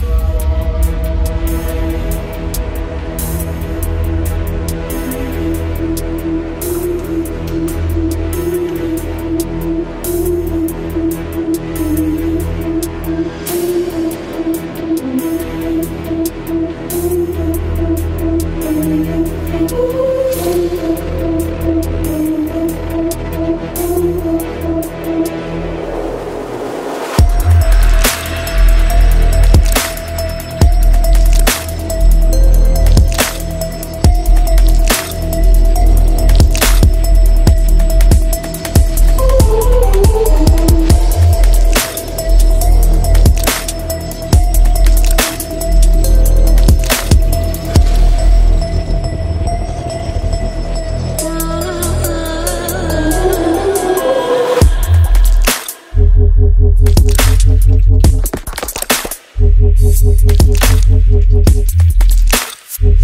Peace.